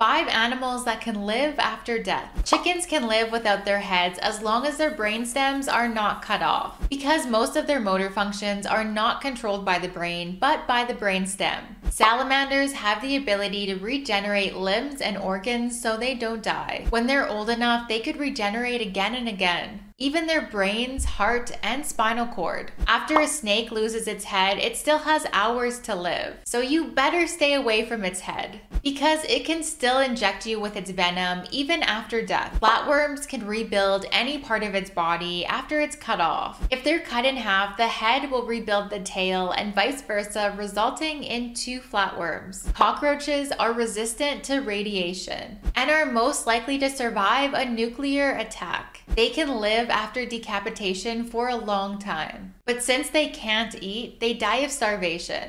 Five animals that can live after death. Chickens can live without their heads as long as their brain stems are not cut off, because most of their motor functions are not controlled by the brain, but by the brain stem. Salamanders have the ability to regenerate limbs and organs so they don't die. When they're old enough, they could regenerate again and again even their brains, heart, and spinal cord. After a snake loses its head, it still has hours to live. So you better stay away from its head because it can still inject you with its venom even after death. Flatworms can rebuild any part of its body after it's cut off. If they're cut in half, the head will rebuild the tail and vice versa, resulting in two flatworms. Cockroaches are resistant to radiation and are most likely to survive a nuclear attack. They can live after decapitation for a long time. But since they can't eat, they die of starvation.